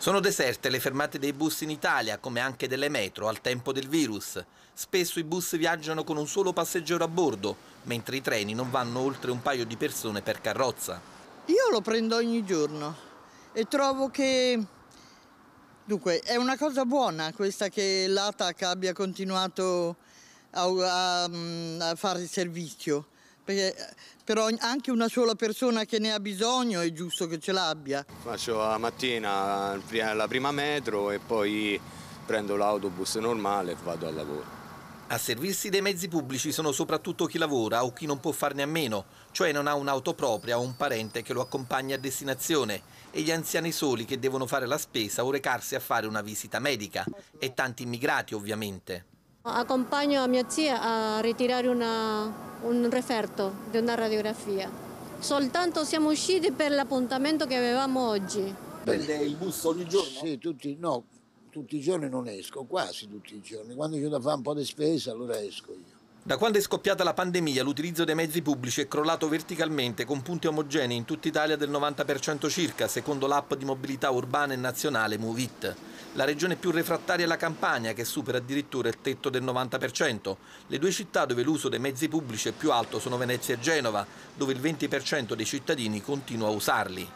Sono deserte le fermate dei bus in Italia, come anche delle metro, al tempo del virus. Spesso i bus viaggiano con un solo passeggero a bordo, mentre i treni non vanno oltre un paio di persone per carrozza. Io lo prendo ogni giorno e trovo che... Dunque, è una cosa buona questa che l'ATAC abbia continuato a, a, a fare il servizio perché però anche una sola persona che ne ha bisogno è giusto che ce l'abbia. Faccio la mattina la prima metro e poi prendo l'autobus normale e vado al lavoro. A servirsi dei mezzi pubblici sono soprattutto chi lavora o chi non può farne a meno, cioè non ha un'auto propria o un parente che lo accompagna a destinazione, e gli anziani soli che devono fare la spesa o recarsi a fare una visita medica, e tanti immigrati ovviamente. Accompagno mia zia a ritirare una, un referto di una radiografia. Soltanto siamo usciti per l'appuntamento che avevamo oggi. Prende il bus ogni giorno? Sì, tutti, no, tutti i giorni non esco, quasi tutti i giorni. Quando c'è da fare un po' di spesa allora esco io. Da quando è scoppiata la pandemia l'utilizzo dei mezzi pubblici è crollato verticalmente con punti omogenei in tutta Italia del 90% circa, secondo l'app di mobilità urbana e nazionale Movit. La regione più refrattaria è la Campania, che supera addirittura il tetto del 90%. Le due città dove l'uso dei mezzi pubblici è più alto sono Venezia e Genova, dove il 20% dei cittadini continua a usarli.